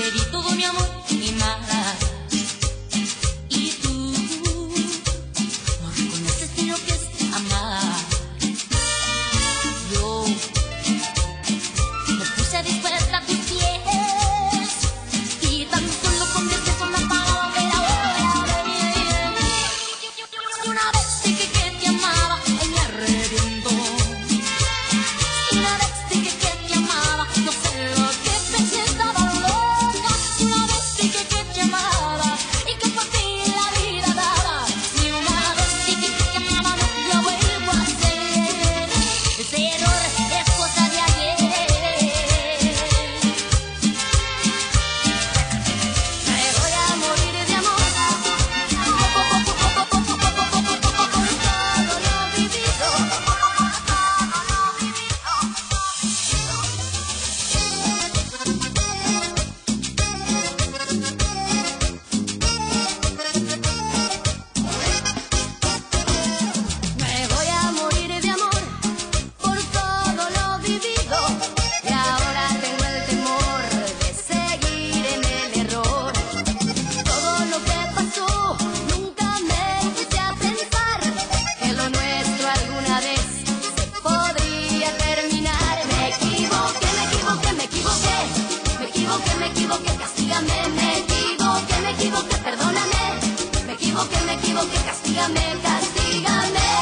le di todo mi amor. Castígame, castígame.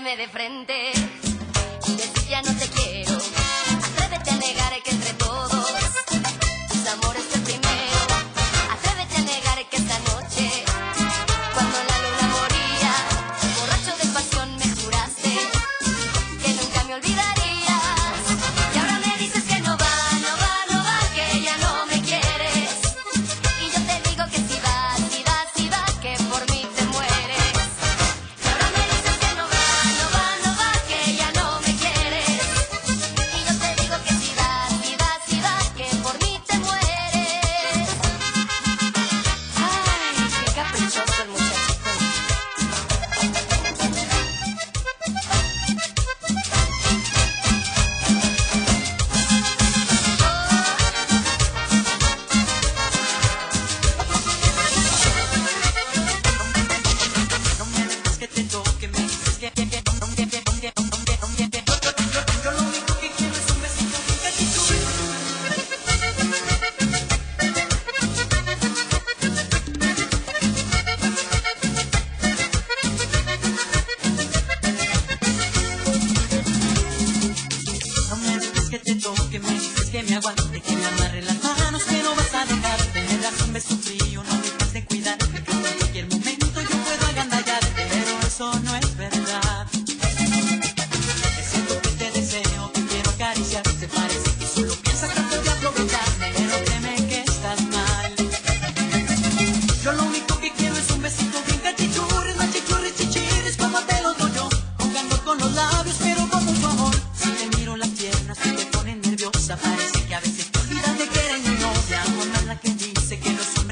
mirarme de frente.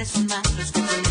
hombres son